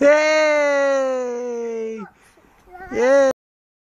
Yay! Yay!